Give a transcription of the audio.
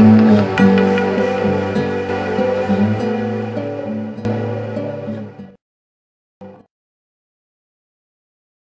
Música